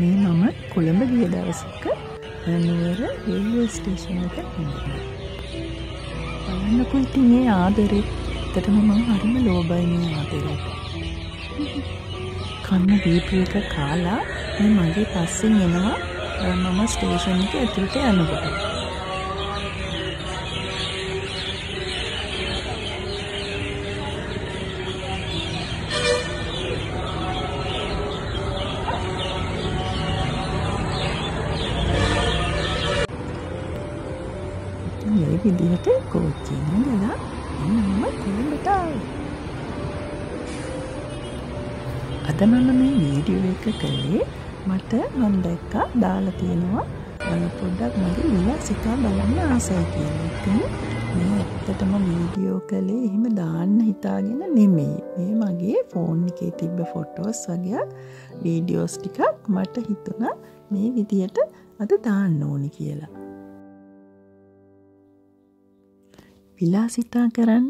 මේ මම කොළඹ ගිය දවසක නුවර රේල්වේ ස්ටේෂන් එක ඉඳලා. බලන්නකො ඉතින් ඒ ආදරේ ඇත්තටම මම හරිම ලෝභයි මේ ආදරේට. කන්න දීපු එක කාලා මේ මගේ පස්සෙන් එනවා මම ස්ටේෂන් එක ඇතුළට යනකොට. මේ විදිහට කෝච්චියෙන් ඉඳලා මම කොළඹට ආවා. අද මම මේ වීඩියෝ එක කළේ මට මම දැක්කා දාලා තියෙනවා පොඩ්ඩක් මගේ විලාසිතා බලන්න ආසයි කියලා. ඉතින් මේ ඇත්තටම වීඩියෝ කළේ එහෙම දාන්න හිතාගෙන නෙමෙයි. මේ මගේ ෆෝන් එකේ තිබ්බ ෆොටෝස් වගේ වීඩියෝස් ටිකක් මට හිතුණා මේ විදියට අද දාන්න ඕනි කියලා. විලාසිතා කරන්න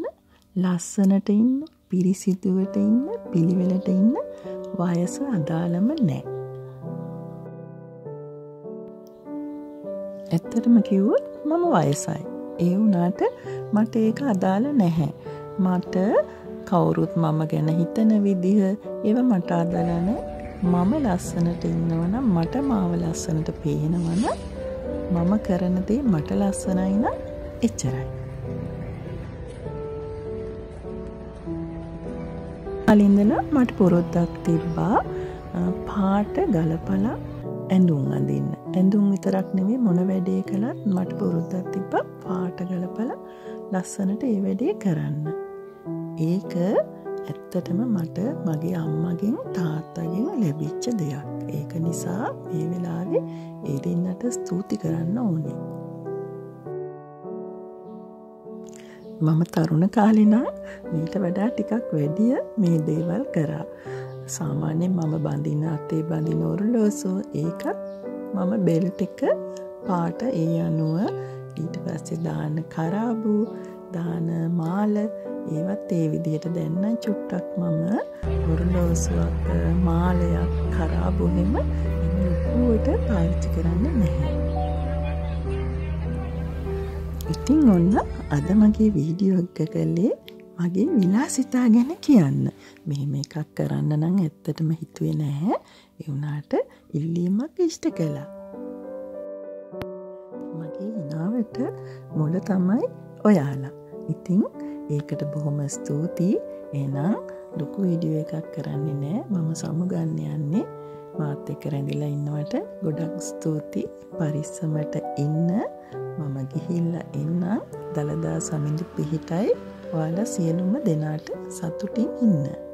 ලස්සනට ඉන්න පිරිසිදුවට ඉන්න පිළිවෙලට ඉන්න වයස අදාළම නෑ. ඇත්තටම කිව්වොත් මම වයසයි. ඒ වුණාට මට ඒක අදාළ නැහැ. මට කවුරුත් මම ගැන හිතන විදිහ ඒව මට අදාළ මම ලස්සනට ඉන්නවනම් මට මාව ලස්සනට පේනවන මම කරන දේ මට ලස්සනයි නම් එච්චරයි. කලින්දලා මට පුරොද්දක් තිබ්බා පාට ගලපලා ඇඳුම් අඳන්න. ඇඳුම් විතරක් නෙවේ මොන වැඩේ කළත් මට පුරුද්දක් තිබ්බ පාට ගලපල ලස්සනට ඒ වැඩේ කරන්න. ඒක ඇත්තටම මට මගේ අම්මගෙන් තාත්තගෙන් ලැබිච්ච දෙයක්. ඒක නිසා මේ වෙලාවේ ඒ දෙන්නට ස්තුති කරන්න ඕනේ. මම තරුණ කාලිනා මීට වඩා ටිකක් වැඩිය මේ දේවල් කරා. සාමාන්‍යයෙන් මම බඳින අතේ බඳින ඔරලෝසුව ඒකත් මම බෙල්ට් එක පාට ඒ අනුව ඊට පස්සේ දාන කරාබු දාන මාල ඒවත් ඒ විදිහට දැන්න චුට්ටක් මම ඔරලෝසුවක් මාලයක් කරාබුහෙම ලොකුවට පාවිච්චි කරන්න නැහැ. ඉතින් ඔන්න අද මගේ වීඩියෝ එක කළේ මගේ විලාසිතා ගැන කියන්න. මෙහෙම එකක් කරන්න නම් ඇත්තටම හිතුවේ නැහැ. එවුනාට ඉල්ලීමක් ඉෂ්ට කළා. මගේ හිනාවට මුල තමයි ඔයාලා. ඉතිං ඒකට බොහොම ස්තුතියි. එනම් ලොකු විඩියෝ එකක් කරන්නේ නෑ මම සමුගන්න යන්නේ මාත් එක රැඳිලා ඉන්නවට ගොඩක් ස්තුති පරිස්සමට ඉන්න මම ගිහිල්ල එන්නම් දළදා සමිඳු පිහිටයි. ඔයාලා සියලුම දෙනාට සතුටින් ඉන්න.